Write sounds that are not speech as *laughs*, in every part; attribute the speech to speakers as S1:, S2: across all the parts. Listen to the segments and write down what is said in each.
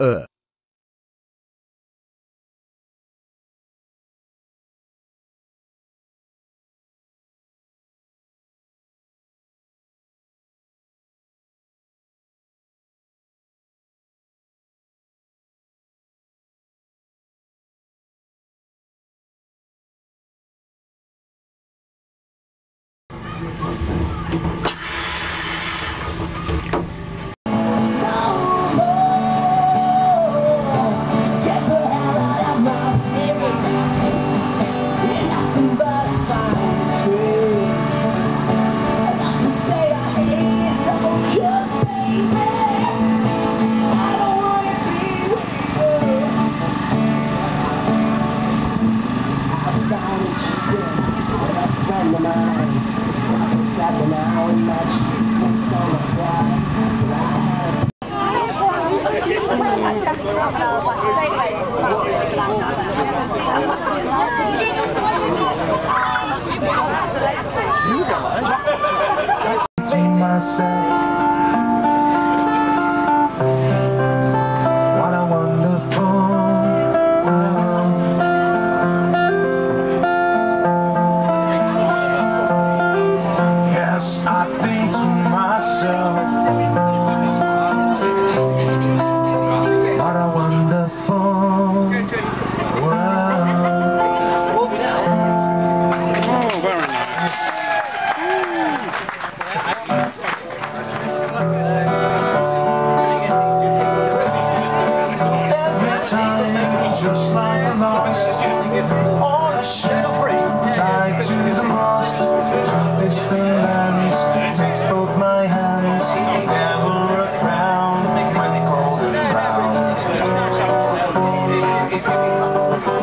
S1: Uh.
S2: With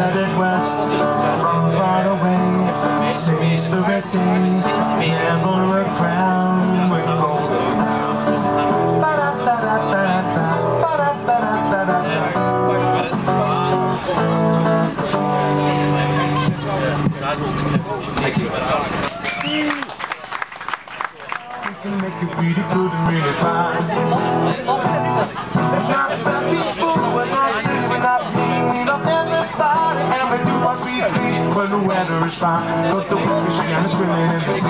S2: headed west. From far away, stays for a day. Never a frown with ba-da-da-da-da-da. We can make it really good and really fine. We when the weather is fine. But the and the swimming in the sea.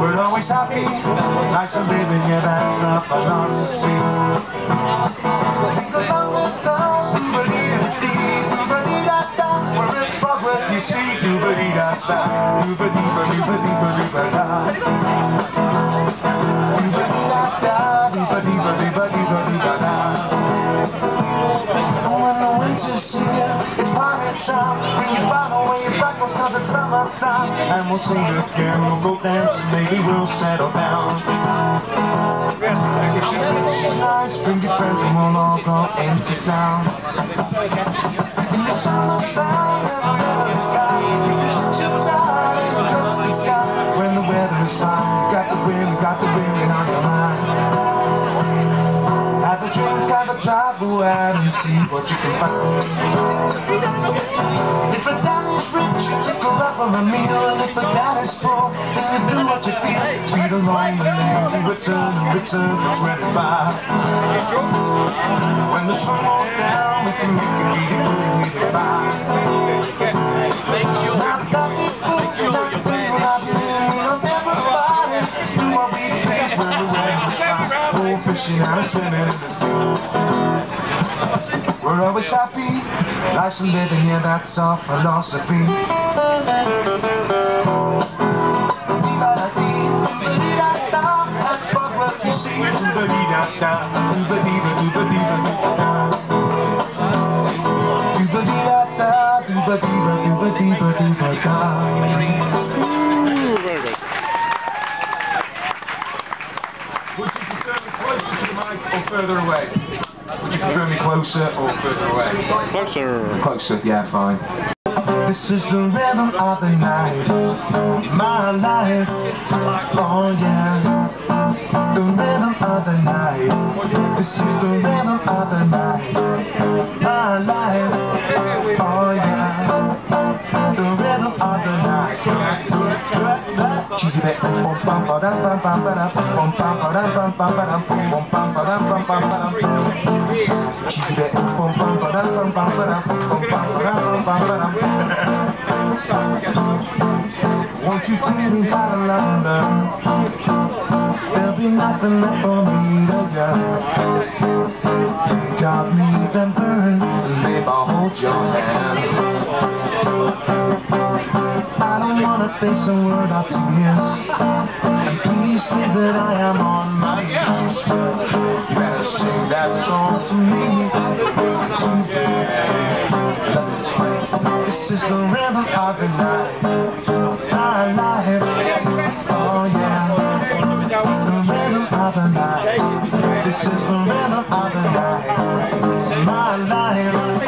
S2: We're always happy, nice and living, yeah, that's our philosophy. Sing along with us, doo-ba-dee-da-dee, doo-ba-dee-da-da. We're in front with you see, doo-ba-dee-da-da, doo-ba-dee-ba-dee-ba-dee-ba-da. It's summertime. And we'll sing again, we'll go dance, and maybe we'll settle down. If she's good, she's nice, bring your friends and we'll all go into town. In the summertime, you touch and touch the sky. When the weather is fine, got the wind, you got the wind mind. a have a try, go out and see what you can find. If you on a meal, and if a is poor, you do what you feel. Speed along the lane, you return, you return for 25. When the sun goes down, we can make it really fine. Now, doggy food, not the fishing and swimming in the sea. We're always happy, life's living, yeah, that's our philosophy. That's fuck what you see. Doo-ba-dee-da-da, doo-ba-dee-ba-doo-ba-dee-ba-doo-da. Doo-ba-dee-da-da, doo-ba-dee-ba-doo-ba-dee-ba-doo-ba-da.
S1: Ooh, very good.
S2: Would you prefer closer to the mic or further away? Would you prefer me closer or further away?
S1: Closer.
S2: Closer, yeah, fine. This is the rhythm of the night, my life, oh yeah. The rhythm of the night, this is the rhythm of the night, my life, oh yeah. Won't you take me out of London? There'll be nothing left for me to do. Take of me, then burn, and babe, I'll hold your hand. Wanna face a word of tears And please think that I am on my oh, knees. You better sing that song to me. To This is the rhythm of the night My life. Oh yeah. The rhythm of the night This is the rhythm of the night My life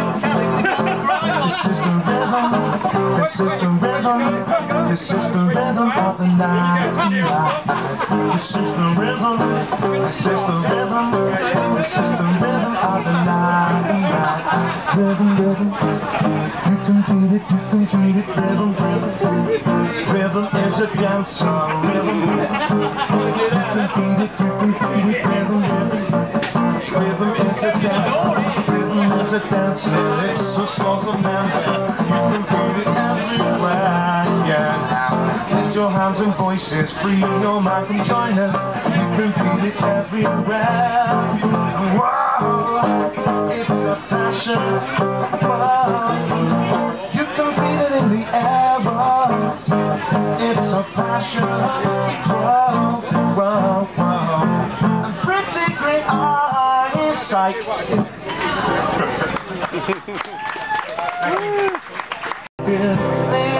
S2: This is the rhythm, this is the rhythm, this is the rhythm of the night. This is the rhythm, this is the rhythm, this is the rhythm of the night. Rhythm, rhythm, you can feel it, you can feel it. Rhythm, rhythm, rhythm is a dance song. Rhythm, you can feel it, you can feel it. Rhythm, rhythm, rhythm is a dance song. Is a dance, it's a source of man. You can feel it everywhere, yeah. Lift your hands and voices, free your mind, come join us. You can feel it everywhere. Whoa, it's a passion. Whoa, you can feel it in the air. Whoa, it's a passion. Whoa, whoa, whoa. And pretty great eyesight. They *laughs* fighting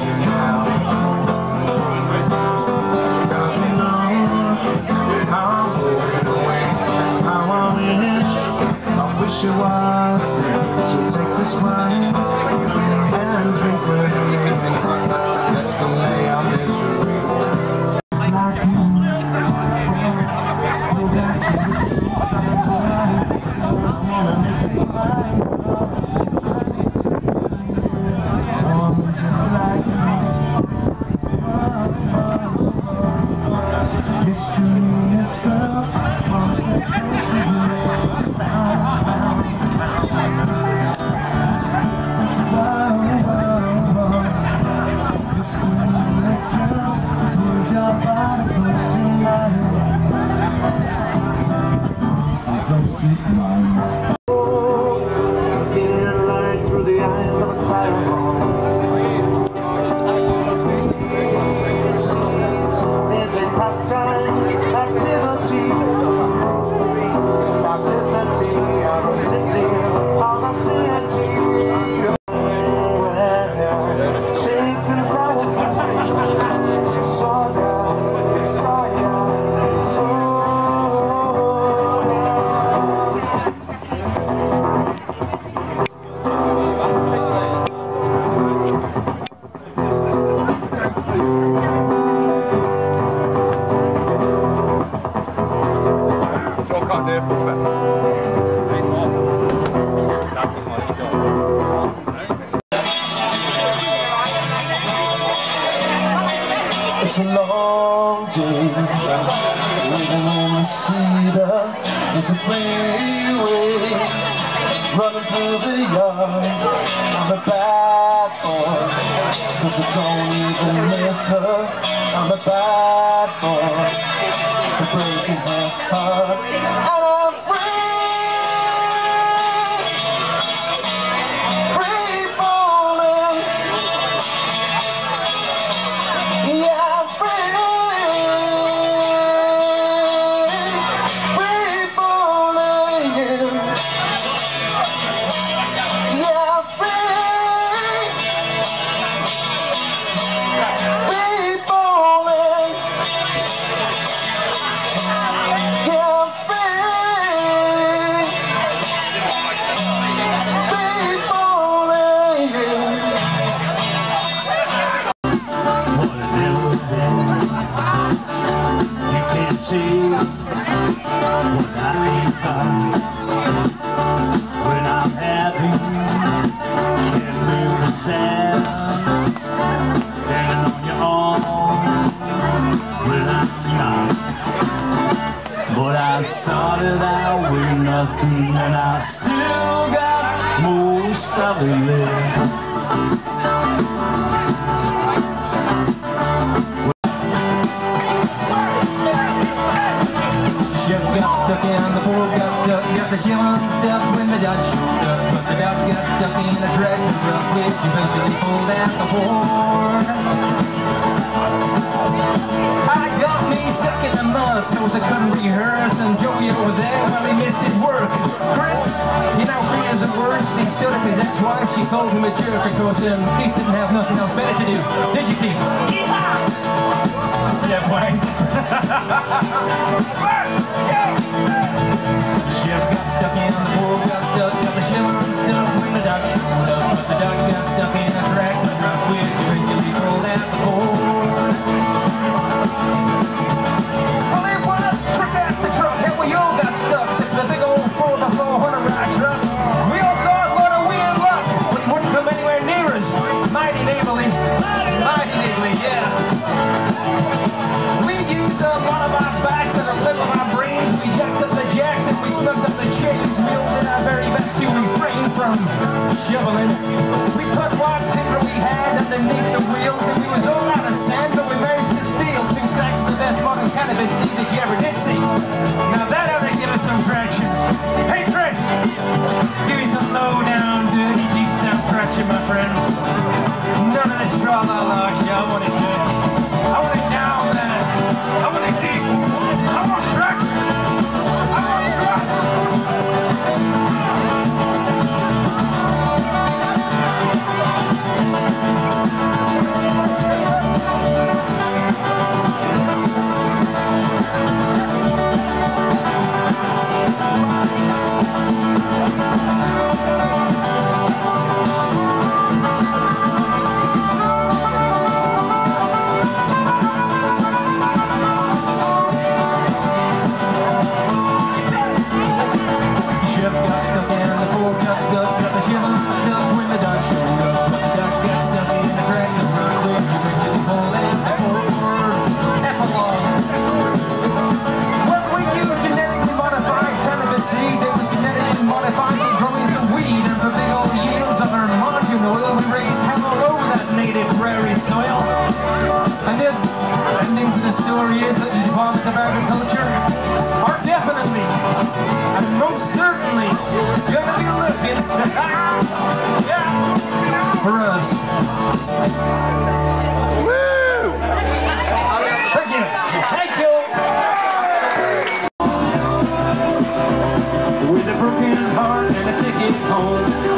S2: you
S3: nothing and I still got most of it left.
S4: Got stuck in, the got stuck, got the when the up. But the got stuck in a eventually pulled out the board in the mud so I couldn't rehearse. And Joey over there, well, he missed his work. Chris, he now fears the worst. He stood up his ex-wife. She called him a jerk because um, he Keith didn't have nothing else better to do. Did you, Keith? Step wank. *laughs* shoveling. We put what timber we had underneath the wheels, and we was all out of sand, but we managed to steal two sacks of the best modern cannabis seed that you ever did. Broken heart and a ticket home.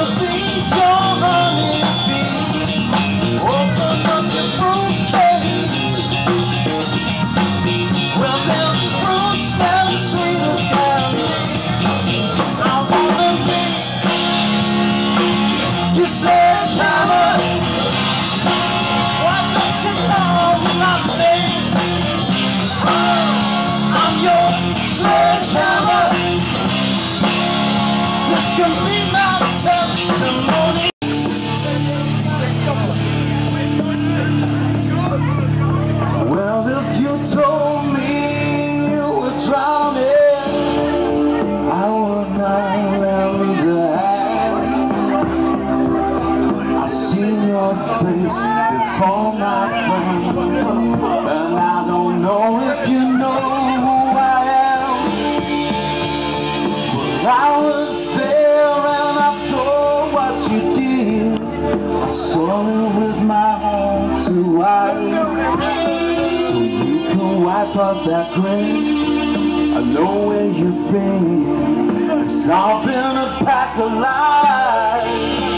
S4: Eu sing. lost place before my friend. And I don't know if you know who I am. But I was there and I saw what you did. I saw it with my own two
S3: eyes So you can wipe off that grin. I know where you've been. It's all been a pack of lies.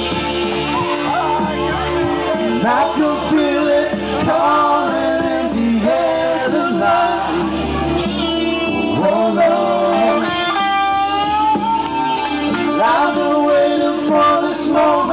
S3: I can feel it coming in the air tonight. Oh Lord. I've been waiting for this moment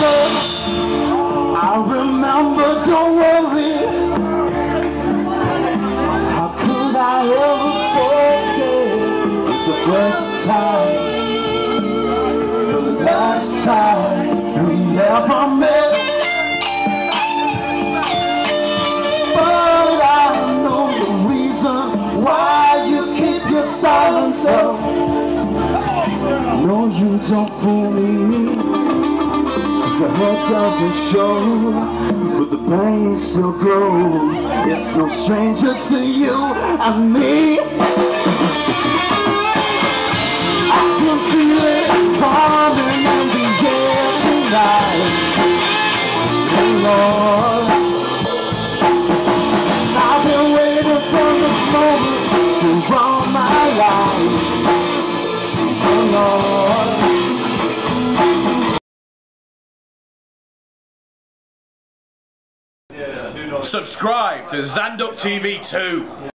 S3: remember, I remember, don't worry. How could I ever forget? It's the first time, the last time we ever met. But I know the reason why you keep your silence up. No, you don't fool me. The hurt doesn't show, but the pain still grows. It's no stranger to you and me. I can feel it falling in the air tonight. Oh Lord,
S1: Subscribe to Zanduck TV 2.